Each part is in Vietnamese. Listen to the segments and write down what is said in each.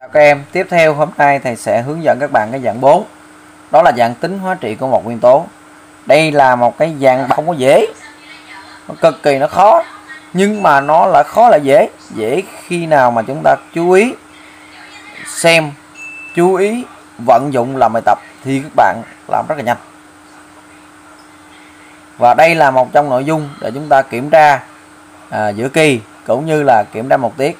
Chào các em, tiếp theo hôm nay thầy sẽ hướng dẫn các bạn cái dạng 4 Đó là dạng tính hóa trị của một nguyên tố. Đây là một cái dạng không có dễ. Nó cực kỳ nó khó. Nhưng mà nó là khó là dễ. Dễ khi nào mà chúng ta chú ý Xem Chú ý vận dụng làm bài tập Thì các bạn làm rất là nhanh. Và đây là một trong nội dung để chúng ta kiểm tra à, giữa kỳ Cũng như là kiểm tra một tiết.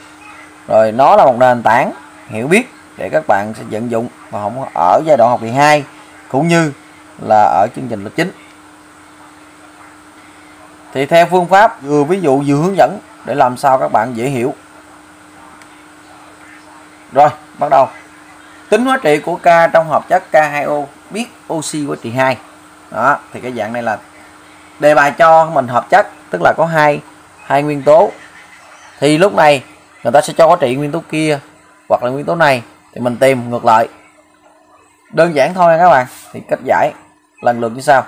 Rồi nó là một nền tảng hiểu biết để các bạn sẽ vận dụng và không ở giai đoạn học kỳ 2 cũng như là ở chương trình lớp 9 thì theo phương pháp vừa ví dụ vừa hướng dẫn để làm sao các bạn dễ hiểu. Rồi, bắt đầu. Tính hóa trị của K trong hợp chất K2O biết oxy của trị 2 đó, thì cái dạng này là đề bài cho mình hợp chất, tức là có hai hai nguyên tố. Thì lúc này người ta sẽ cho hóa trị nguyên tố kia hoặc là nguyên tố này thì mình tìm ngược lại. Đơn giản thôi các bạn. Thì cách giải lần lượt như sau.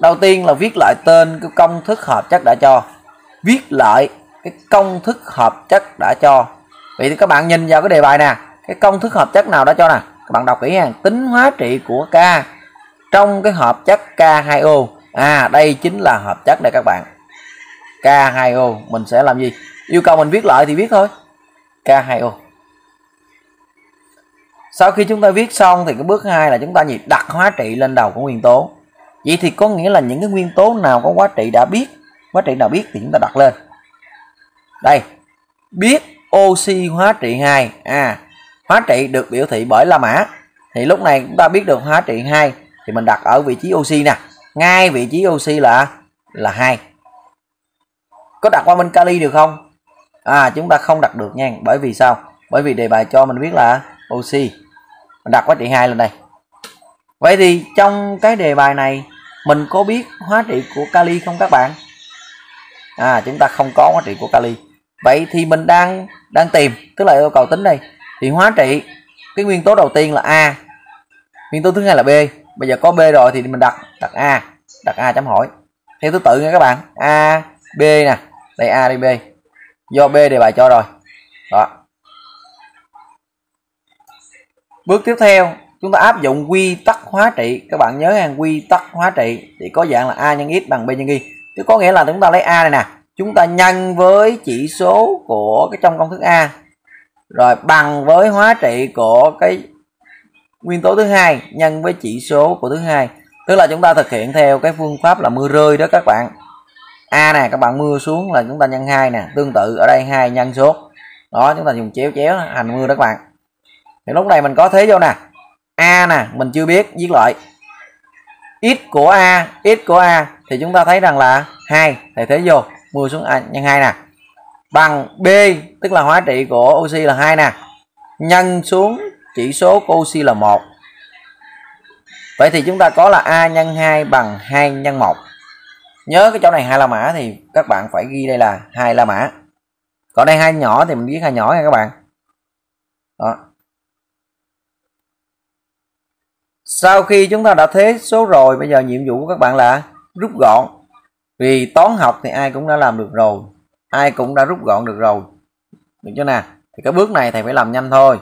Đầu tiên là viết lại tên cái công thức hợp chất đã cho. Viết lại cái công thức hợp chất đã cho. Vậy thì các bạn nhìn vào cái đề bài nè. Cái công thức hợp chất nào đã cho nè? Các bạn đọc kỹ nha. Tính hóa trị của K trong cái hợp chất K2O à đây chính là hợp chất này các bạn. K2O mình sẽ làm gì? Yêu cầu mình viết lại thì viết thôi. K2O sau khi chúng ta viết xong thì cái bước hai là chúng ta gì đặt hóa trị lên đầu của nguyên tố. Vậy thì có nghĩa là những cái nguyên tố nào có hóa trị đã biết hóa trị nào biết thì chúng ta đặt lên. Đây, biết oxy hóa trị 2 à hóa trị được biểu thị bởi la mã. Thì lúc này chúng ta biết được hóa trị 2 thì mình đặt ở vị trí oxy nè. Ngay vị trí oxy là là hai. Có đặt qua bên kali được không? À chúng ta không đặt được nha, bởi vì sao? Bởi vì đề bài cho mình biết là oxy mình đặt hóa trị 2 lên đây. Vậy thì trong cái đề bài này, mình có biết hóa trị của kali không các bạn? À chúng ta không có hóa trị của kali. Vậy thì mình đang đang tìm, tức là yêu cầu tính đây. Thì hóa trị, cái nguyên tố đầu tiên là a. Nguyên tố thứ hai là b. Bây giờ có b rồi thì mình đặt đặt a đặt a chấm hỏi. Theo thứ tự nha các bạn. A, b nè. Đây a đây b. Do b đề bài cho rồi. Đó. Bước tiếp theo, chúng ta áp dụng quy tắc hóa trị. Các bạn nhớ hàng quy tắc hóa trị thì có dạng là a nhân x bằng b nhân y. Tức có nghĩa là chúng ta lấy a này nè, chúng ta nhân với chỉ số của cái trong công thức a. Rồi bằng với hóa trị của cái nguyên tố thứ hai, nhân với chỉ số của thứ hai. Tức là chúng ta thực hiện theo cái phương pháp là mưa rơi đó các bạn. A nè, các bạn mưa xuống là chúng ta nhân hai nè, tương tự ở đây hai nhân số. Đó, chúng ta dùng chéo chéo hành mưa đó các bạn thì lúc này mình có thế vô nè. A nè, mình chưa biết, viết lại. X của a, x của a, thì chúng ta thấy rằng là hai thì thế vô mưa xuống a nhân hai nè. Bằng b, tức là hóa trị của oxy là hai nè. Nhân xuống chỉ số của oxy là một. Vậy thì chúng ta có là a nhân 2 bằng 2 nhân 1 nhớ cái chỗ này hai la mã thì các bạn phải ghi đây là hai la mã. Còn đây hai nhỏ thì mình viết hai nhỏ nha các bạn. Đó. Sau khi chúng ta đã thế số rồi, bây giờ nhiệm vụ của các bạn là rút gọn. Vì toán học thì ai cũng đã làm được rồi, ai cũng đã rút gọn được rồi. Được chưa nè thì cái bước này thầy phải làm nhanh thôi.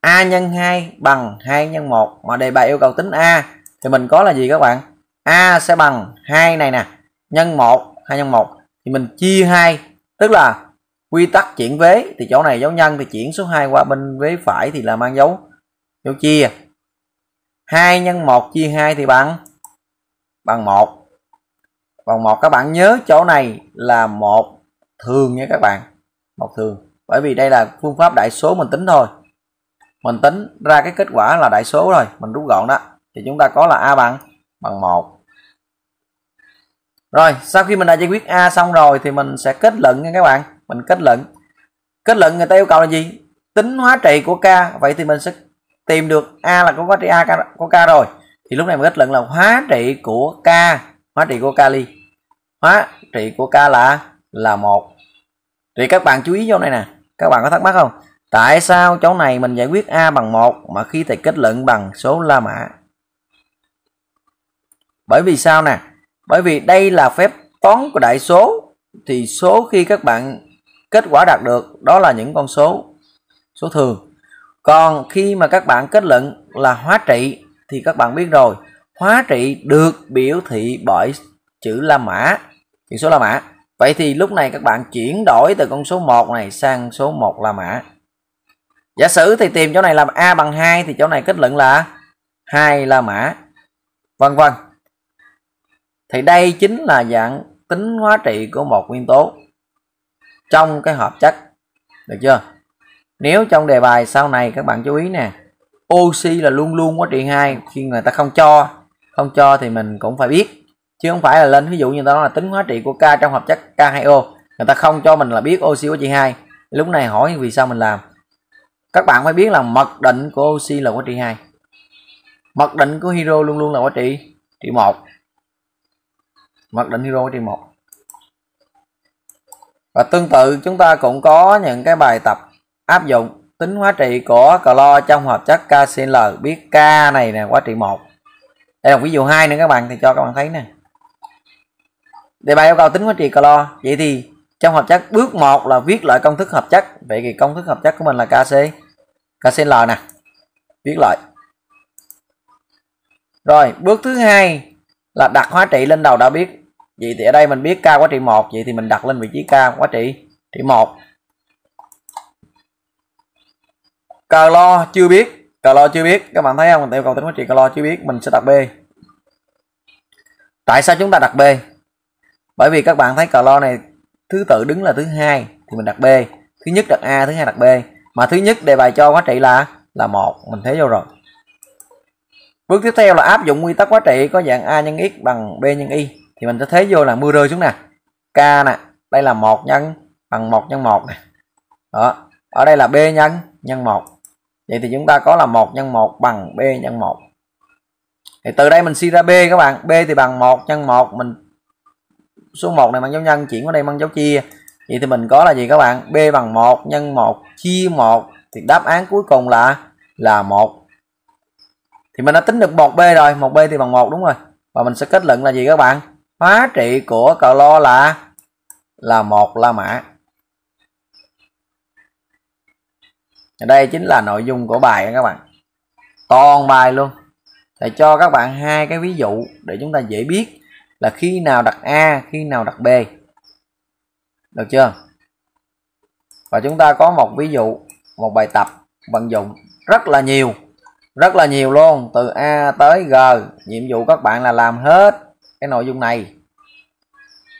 A nhân 2 bằng 2 nhân 1 mà đề bài yêu cầu tính a, thì mình có là gì các bạn? A sẽ bằng 2 này nè, nhân 1 2 nhân 1 thì mình chia 2 tức là quy tắc chuyển vế, thì chỗ này dấu nhân thì chuyển số 2 qua bên vế phải thì là mang dấu dấu chia. 2 nhân 1 chia 2 thì bằng? Bằng 1 bằng 1 các bạn nhớ chỗ này là một thường nha các bạn. Một thường. Bởi vì đây là phương pháp đại số mình tính thôi. Mình tính ra cái kết quả là đại số rồi. Mình rút gọn đó. Thì chúng ta có là a bằng bằng 1 rồi, sau khi mình đã giải quyết a xong rồi thì mình sẽ kết luận nha các bạn. Mình kết luận. Kết luận người ta yêu cầu là gì? Tính hóa trị của k. Vậy thì mình sẽ tìm được a là có giá trị a có k rồi. Thì lúc này mình kết luận là hóa trị của k, hóa trị của kali hóa trị của k là là một. Thì các bạn chú ý chỗ này nè. Các bạn có thắc mắc không? Tại sao chỗ này mình giải quyết a bằng một mà khi thầy kết luận bằng số la mã? Bởi vì sao nè? Bởi vì đây là phép toán của đại số. Thì số khi các bạn kết quả đạt được, đó là những con số số thường còn khi mà các bạn kết luận là hóa trị, thì các bạn biết rồi, hóa trị được biểu thị bởi chữ La Mã, chữ số La Mã. Vậy thì lúc này các bạn chuyển đổi từ con số 1 này sang số 1 La Mã. Giả sử thì tìm chỗ này là A bằng 2 thì chỗ này kết luận là 2 La Mã. Vân vân. Thì đây chính là dạng tính hóa trị của một nguyên tố trong cái hợp chất. Được chưa? Nếu trong đề bài sau này các bạn chú ý nè, oxy là luôn luôn hóa trị hai, khi người ta không cho không cho thì mình cũng phải biết. Chứ không phải là lên, ví dụ như ta nói là tính hóa trị của K trong hợp chất K2O người ta không cho mình là biết oxy hóa trị hai. Lúc này hỏi vì sao mình làm. Các bạn phải biết là mật định của oxy là hóa trị hai. Mật định của hydro luôn luôn là hóa trị trị một. Mật định hydro hóa trị một. Và tương tự chúng ta cũng có những cái bài tập áp dụng tính hóa trị của clo trong hợp chất KCl biết K này là hóa trị 1 đây là ví dụ 2 nữa các bạn, thì cho các bạn thấy nè. Đề bài yêu cầu tính hóa trị clo. Vậy thì trong hợp chất bước 1 là viết lại công thức hợp chất. Vậy thì công thức hợp chất của mình là KC KCl nè. Viết lại. Rồi, bước thứ hai là đặt hóa trị lên đầu đã biết. Vậy thì ở đây mình biết K quá trị 1 vậy thì mình đặt lên vị trí K quá trị trị 1 lo chưa biết. Clo chưa biết. Các bạn thấy không? Mình yêu cầu tính quá trị lo chưa biết. Mình sẽ đặt b. Tại sao chúng ta đặt b? Bởi vì các bạn thấy clo này thứ tự đứng là thứ hai, thì mình đặt b. Thứ nhất đặt a, thứ hai đặt b. Mà thứ nhất đề bài cho quá trị là là một. Mình thấy vô rồi. Bước tiếp theo là áp dụng nguyên tắc quá trị có dạng a nhân x bằng b nhân y. Thì mình sẽ thế vô là mưa rơi xuống nè. K nè, đây là một nhân bằng một nhân một nè. Đó. Ở đây là b nhân nhân một vậy thì chúng ta có là một nhân một bằng b nhân một. Thì từ đây mình suy ra b các bạn. B thì bằng một nhân một. Mình số 1 này bằng dấu nhân, chuyển qua đây bằng dấu chia. Vậy thì mình có là gì các bạn? B bằng 1 nhân 1 chia 1 thì đáp án cuối cùng là là một. Thì mình đã tính được một b rồi. Một b thì bằng một đúng rồi. Và mình sẽ kết luận là gì các bạn? Hóa trị của cờ lo là là một la mã. Đây chính là nội dung của bài các bạn. Toàn bài luôn. Thầy cho các bạn hai cái ví dụ để chúng ta dễ biết là khi nào đặt a, khi nào đặt b. Được chưa? Và chúng ta có một ví dụ, một bài tập vận dụng rất là nhiều, rất là nhiều luôn. Từ a tới g, nhiệm vụ các bạn là làm hết cái nội dung này.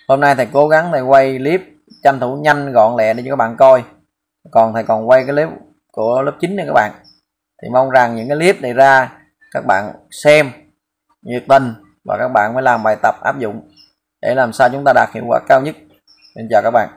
Hôm nay thầy cố gắng thầy quay clip tranh thủ nhanh gọn lẹ để cho các bạn coi. Còn thầy còn quay cái clip của lớp 9 này các bạn. Thì mong rằng những cái clip này ra, các bạn xem nhiệt tình và các bạn mới làm bài tập áp dụng để làm sao chúng ta đạt hiệu quả cao nhất. Xin chào các bạn.